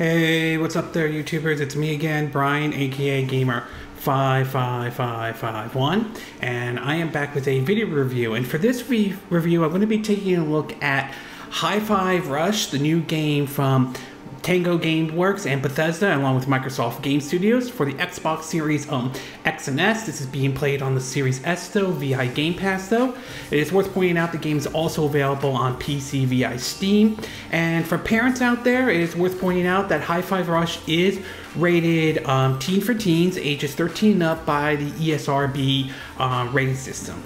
Hey, what's up there, YouTubers? It's me again, Brian, aka Gamer. 55551 and I am back with a video review and for this re review I'm going to be taking a look at Hi-Fi Rush the new game from Tango Gameworks and Bethesda, along with Microsoft Game Studios, for the Xbox Series um, X and S. This is being played on the Series S, though, via Game Pass, though. It is worth pointing out the game is also available on PC via Steam. And for parents out there, it is worth pointing out that Hi-Fi Rush is rated um, teen for teens, ages 13 up by the ESRB uh, rating system.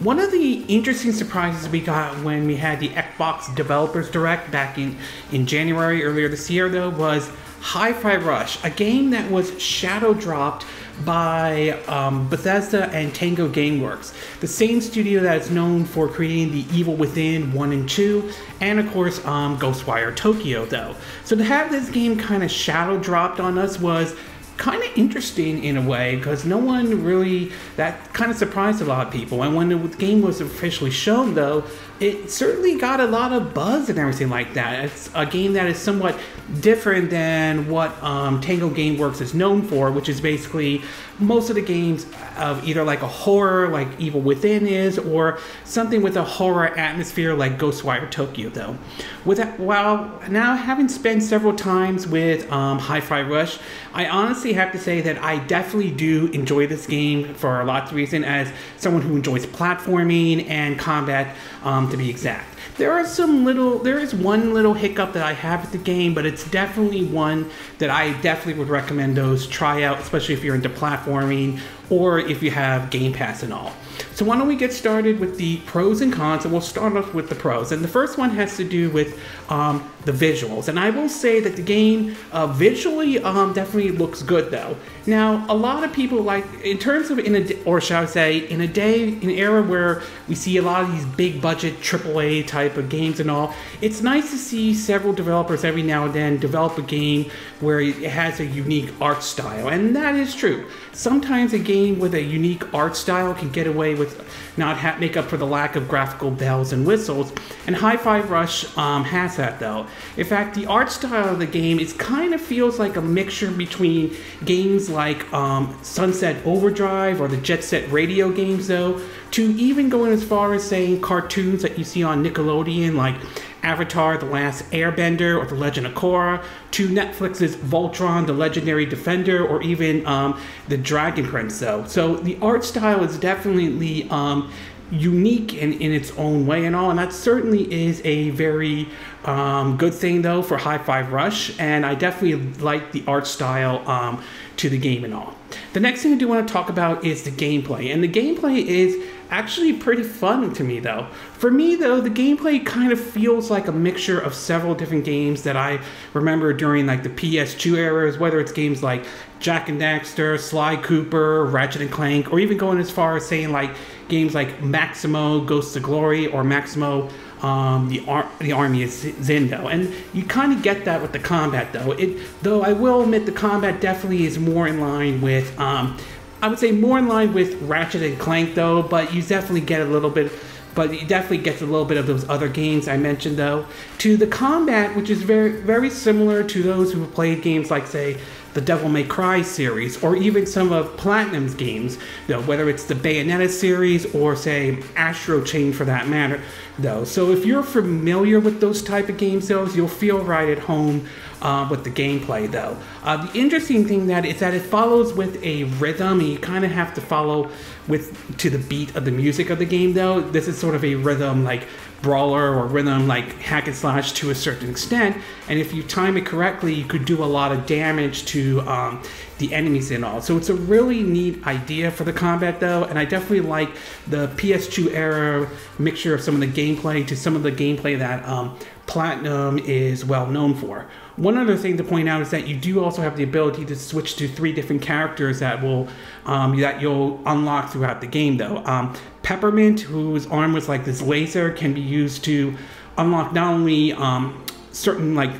One of the interesting surprises we got when we had the Xbox Developers Direct back in, in January earlier this year, though, was Hi Fi Rush, a game that was shadow dropped by um, Bethesda and Tango Gameworks, the same studio that is known for creating The Evil Within 1 and 2, and of course um, Ghostwire Tokyo, though. So to have this game kind of shadow dropped on us was kind of interesting in a way because no one really that kind of surprised a lot of people. And when the game was officially shown though it certainly got a lot of buzz and everything like that. It's a game that is somewhat different than what um, Tango Gameworks is known for, which is basically most of the games of either like a horror, like Evil Within is, or something with a horror atmosphere, like Ghostwire Tokyo. Though, with that, while now having spent several times with um, Hi-Fi Rush, I honestly have to say that I definitely do enjoy this game for lots of reasons. As someone who enjoys platforming and combat. Um, to be exact. There are some little, there is one little hiccup that I have with the game, but it's definitely one that I definitely would recommend those try out, especially if you're into platforming or if you have Game Pass and all. So why don't we get started with the pros and cons, and we'll start off with the pros. And the first one has to do with um, the visuals. And I will say that the game uh, visually um, definitely looks good, though. Now, a lot of people like, in terms of in a, or shall I say, in a day, in an era where we see a lot of these big budget AAA type of games and all, it's nice to see several developers every now and then develop a game where it has a unique art style, and that is true. Sometimes a game with a unique art style can get away with not make up for the lack of graphical bells and whistles, and Hi-Fi Rush um, has that though. In fact, the art style of the game is kind of feels like a mixture between games like um, Sunset Overdrive or the Jet Set Radio games though, to even going as far as saying cartoons that you see on Nickelodeon like Avatar The Last Airbender or The Legend of Korra, to Netflix's Voltron The Legendary Defender, or even um, The Dragon Prince, though. So the art style is definitely um, unique in, in its own way and all, and that certainly is a very um, good thing, though, for Hi-Fi Rush, and I definitely like the art style um, to the game and all. The next thing I do want to talk about is the gameplay, and the gameplay is actually pretty fun to me though. For me though, the gameplay kind of feels like a mixture of several different games that I remember during like the PS2 eras, whether it's games like Jak and Daxter, Sly Cooper, Ratchet and Clank, or even going as far as saying like games like Maximo, Ghosts of Glory, or Maximo um, the ar- the army is Zindo, and you kind of get that with the combat though. It though I will admit the combat definitely is more in line with um, I would say more in line with Ratchet and Clank though, but you definitely get a little bit but it definitely gets a little bit of those other games I mentioned though. To the combat, which is very very similar to those who have played games like say the Devil May Cry series, or even some of Platinum's games, though, whether it's the Bayonetta series or say Astral Chain for that matter, though. So if you're familiar with those type of games, though, you'll feel right at home uh, with the gameplay, though. Uh, the interesting thing that is that it follows with a rhythm, and you kind of have to follow with to the beat of the music of the game, though. This is sort of a rhythm like brawler or rhythm like hack and slash to a certain extent. And if you time it correctly, you could do a lot of damage to um, the enemies and all. So it's a really neat idea for the combat though, and I definitely like the PS2 era mixture of some of the gameplay to some of the gameplay that um, Platinum is well known for. One other thing to point out is that you do also have the ability to switch to three different characters that will um, that you'll unlock throughout the game. Though um, Peppermint, whose arm was like this laser, can be used to unlock not only um, certain like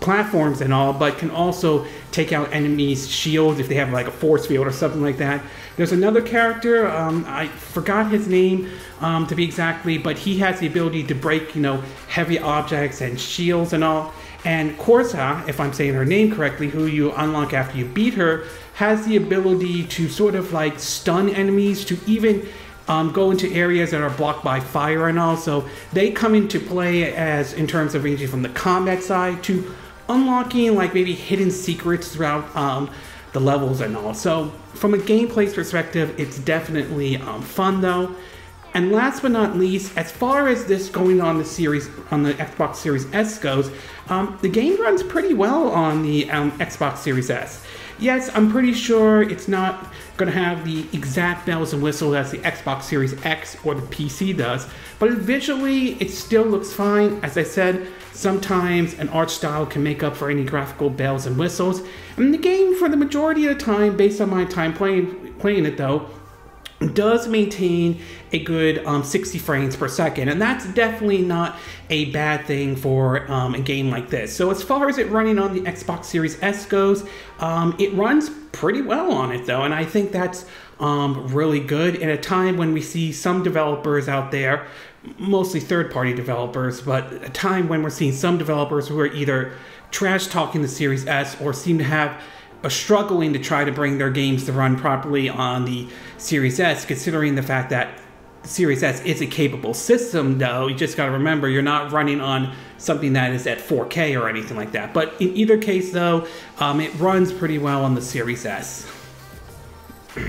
platforms and all, but can also take out enemies' shields if they have like a force field or something like that. There's another character, um, I forgot his name um, to be exactly, but he has the ability to break, you know, heavy objects and shields and all. And Korza, if I'm saying her name correctly, who you unlock after you beat her, has the ability to sort of like stun enemies, to even um, go into areas that are blocked by fire and all. So they come into play as in terms of ranging from the combat side to unlocking like maybe hidden secrets throughout um, the levels and all. So from a gameplay perspective, it's definitely um, fun though. And last but not least, as far as this going on the series on the Xbox Series S goes, um, the game runs pretty well on the um, Xbox Series S. Yes, I'm pretty sure it's not going to have the exact bells and whistles as the Xbox Series X or the PC does, but visually it still looks fine. As I said, sometimes an art style can make up for any graphical bells and whistles. And the game, for the majority of the time, based on my time playing playing it though, does maintain a good um, 60 frames per second, and that's definitely not a bad thing for um, a game like this. So as far as it running on the Xbox Series S goes, um, it runs pretty well on it though, and I think that's um, really good in a time when we see some developers out there, mostly third-party developers, but a time when we're seeing some developers who are either trash talking the Series S or seem to have are struggling to try to bring their games to run properly on the Series S, considering the fact that the Series S is a capable system, though. You just got to remember you're not running on something that is at 4K or anything like that. But in either case, though, um, it runs pretty well on the Series S.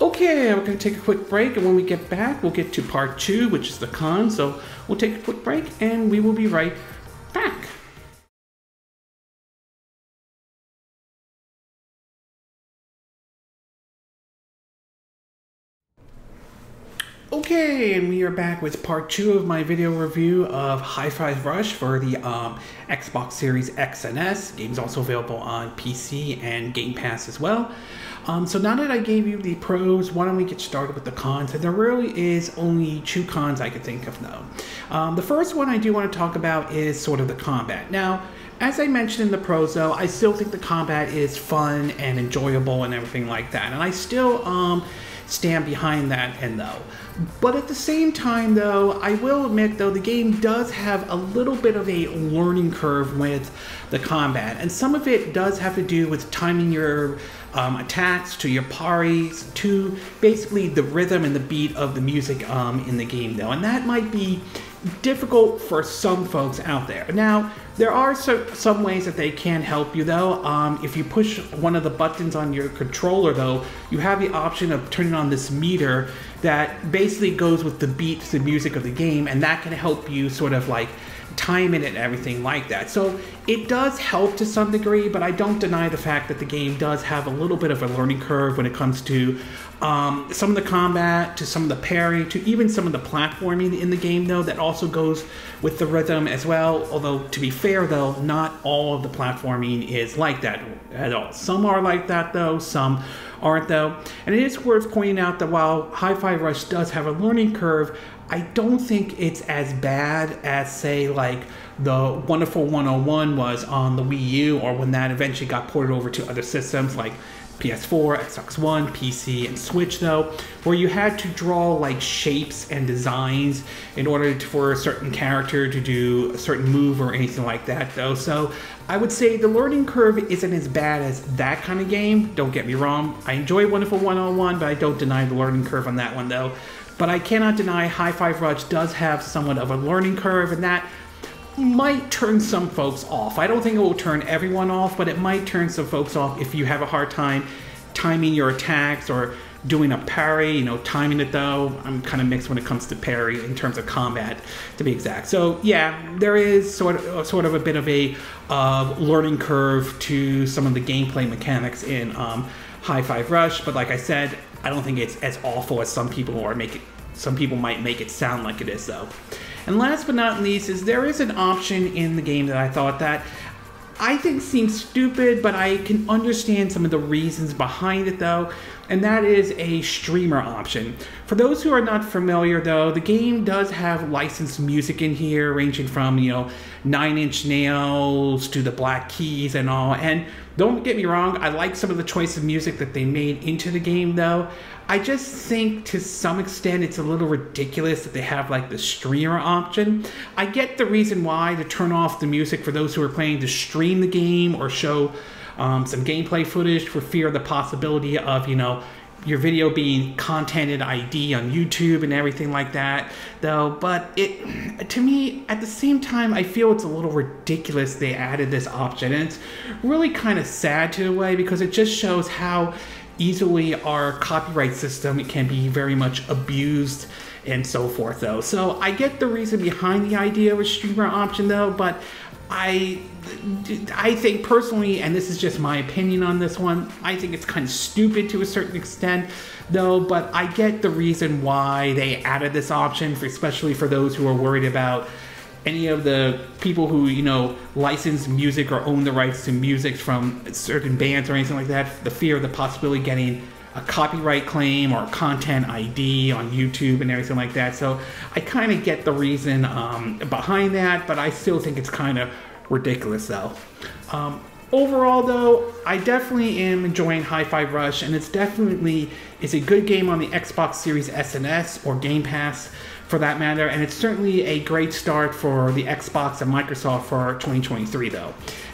okay, we're going to take a quick break, and when we get back, we'll get to part two, which is the con. So we'll take a quick break, and we will be right Okay, and we are back with part two of my video review of Hi-Fi Rush for the um, Xbox Series X and S. Game's also available on PC and Game Pass as well. Um, so now that I gave you the pros, why don't we get started with the cons? And there really is only two cons I could think of though. Um, the first one I do want to talk about is sort of the combat. Now, as I mentioned in the pros, though, I still think the combat is fun and enjoyable and everything like that. And I still um, stand behind that and though. But at the same time, though, I will admit, though, the game does have a little bit of a learning curve with the combat, and some of it does have to do with timing your um, attacks to your parries to basically the rhythm and the beat of the music um, in the game, though, and that might be difficult for some folks out there. Now, there are so, some ways that they can help you though. Um, if you push one of the buttons on your controller though, you have the option of turning on this meter that basically goes with the beat to the music of the game and that can help you sort of like time it and everything like that. So it does help to some degree, but I don't deny the fact that the game does have a little bit of a learning curve when it comes to um, some of the combat, to some of the parry, to even some of the platforming in the game, though, that also goes with the rhythm as well. Although, to be fair, though, not all of the platforming is like that at all. Some are like that, though, some aren't, though. And it is worth pointing out that while Hi Fi Rush does have a learning curve, I don't think it's as bad as, say, like the Wonderful 101 was on the Wii U, or when that eventually got ported over to other systems like PS4, Xbox One, PC, and Switch, though, where you had to draw like shapes and designs in order to, for a certain character to do a certain move or anything like that, though. So I would say the learning curve isn't as bad as that kind of game. Don't get me wrong. I enjoy Wonderful 101, but I don't deny the learning curve on that one, though. But I cannot deny Hi-Fi Rush does have somewhat of a learning curve, and that might turn some folks off. I don't think it will turn everyone off, but it might turn some folks off if you have a hard time timing your attacks or doing a parry, you know, timing it though. I'm kind of mixed when it comes to parry in terms of combat, to be exact. So yeah, there is sort of sort of a bit of a uh, learning curve to some of the gameplay mechanics in um, Hi Fi Rush, but like I said, I don't think it's as awful as some people make it. Some people might make it sound like it is though. And last but not least is there is an option in the game that I thought that I think seems stupid, but I can understand some of the reasons behind it though, and that is a streamer option. For those who are not familiar though, the game does have licensed music in here, ranging from, you know, Nine Inch Nails to the Black Keys and all, and Don't get me wrong, I like some of the choice of music that they made into the game though. I just think to some extent it's a little ridiculous that they have like the streamer option. I get the reason why to turn off the music for those who are planning to stream the game or show um, some gameplay footage for fear of the possibility of, you know, your video being contented ID on YouTube and everything like that, though. But it, to me, at the same time, I feel it's a little ridiculous they added this option, and it's really kind of sad to a way because it just shows how easily our copyright system can be very much abused and so forth, though. So I get the reason behind the idea of a streamer option, though, but I I think personally, and this is just my opinion on this one, I think it's kind of stupid to a certain extent, though, but I get the reason why they added this option, for, especially for those who are worried about any of the people who, you know, license music or own the rights to music from certain bands or anything like that, the fear of the possibility getting a copyright claim or content ID on YouTube and everything like that. So I kind of get the reason um, behind that, but I still think it's kind of ridiculous though. Um, overall though, I definitely am enjoying Hi-Fi Rush and it's definitely is a good game on the Xbox Series S and S or Game Pass for that matter, and it's certainly a great start for the Xbox and Microsoft for 2023 though.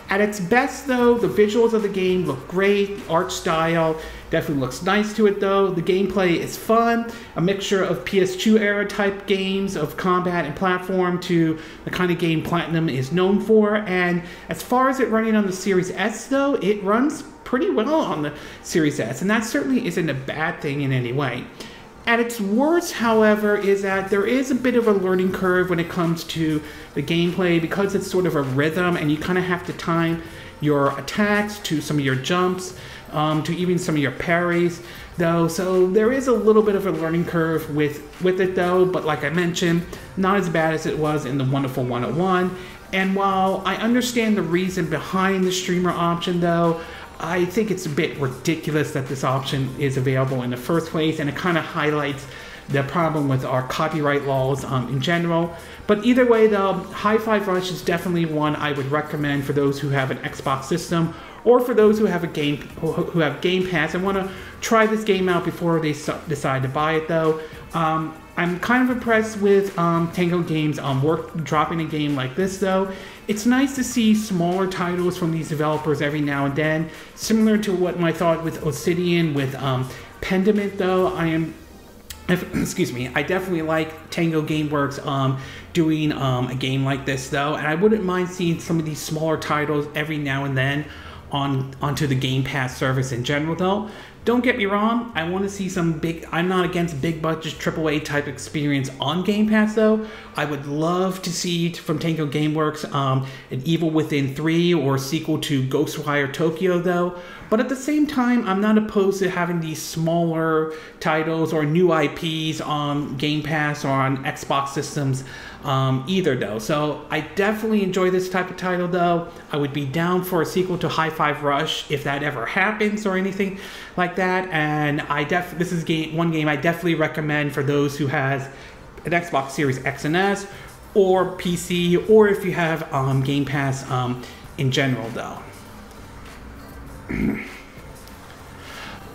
At its best, though, the visuals of the game look great. art style definitely looks nice to it, though. The gameplay is fun, a mixture of PS2 era type games of combat and platform to the kind of game Platinum is known for. And as far as it running on the Series S, though, it runs pretty well on the Series S, and that certainly isn't a bad thing in any way. At its worst, however, is that there is a bit of a learning curve when it comes to the gameplay because it's sort of a rhythm and you kind of have to time your attacks to some of your jumps, um, to even some of your parries, though. So there is a little bit of a learning curve with, with it, though, but like I mentioned, not as bad as it was in the Wonderful 101. And while I understand the reason behind the streamer option, though, I think it's a bit ridiculous that this option is available in the first place, and it kind of highlights the problem with our copyright laws um, in general. But either way, though, Hi-Fi Rush is definitely one I would recommend for those who have an Xbox system or for those who have a game who have Game Pass and want to try this game out before they decide to buy it. Though um, I'm kind of impressed with um, Tango Games on um, work dropping a game like this. Though it's nice to see smaller titles from these developers every now and then, similar to what my thought with Obsidian with um, Pentiment. Though I am if, excuse me, I definitely like Tango Gameworks um, doing um, a game like this though, and I wouldn't mind seeing some of these smaller titles every now and then on onto the Game Pass service in general though. Don't get me wrong, I want to see some big. I'm not against big budget AAA type experience on Game Pass though. I would love to see from Tango Gameworks um, an Evil Within 3 or sequel to Ghostwire Tokyo though. But at the same time, I'm not opposed to having these smaller titles or new IPs on Game Pass or on Xbox systems um, either, though. So I definitely enjoy this type of title, though. I would be down for a sequel to Hi-Fi Rush if that ever happens or anything like that. And I def this is game one game I definitely recommend for those who has an Xbox Series X and S or PC, or if you have um, Game Pass um, in general, though.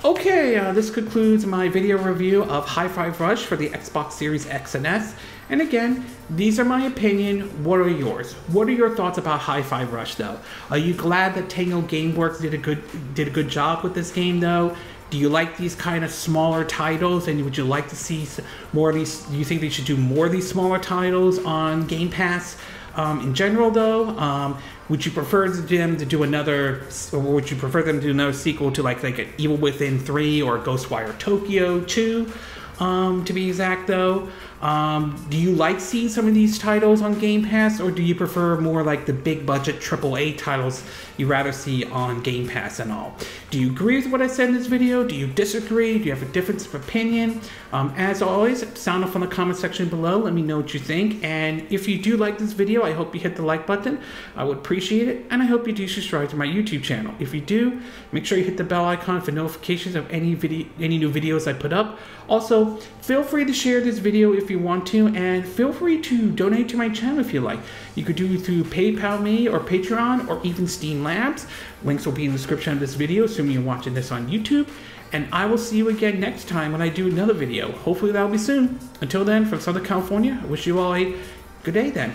okay, uh, this concludes my video review of Hi-Fi Rush for the Xbox Series X and S. And again, these are my opinion. What are yours? What are your thoughts about Hi-Fi Rush, though? Are you glad that Tango GameWorks did a good did a good job with this game, though? Do you like these kind of smaller titles, and would you like to see more of these? Do you think they should do more of these smaller titles on Game Pass? Um, in general, though, um, would you prefer them to do another, or would you prefer them to do another sequel to like like an Evil Within three or Ghostwire Tokyo two? Um, to be exact, though, um, do you like seeing some of these titles on Game Pass, or do you prefer more like the big budget AAA titles you rather see on Game Pass and all? Do you agree with what I said in this video? Do you disagree? Do you have a difference of opinion? Um, as always, sound off in the comment section below. Let me know what you think. And if you do like this video, I hope you hit the like button. I would appreciate it. And I hope you do subscribe to my YouTube channel. If you do, make sure you hit the bell icon for notifications of any video, any new videos I put up. Also, feel free to share this video if you want to, and feel free to donate to my channel if you like. You could do it through PayPal Me or Patreon or even Streamlabs. Links will be in the description of this video, assuming you're watching this on YouTube. And I will see you again next time when I do another video. Hopefully that'll be soon. Until then, from Southern California, I wish you all a good day then.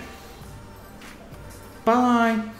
Bye.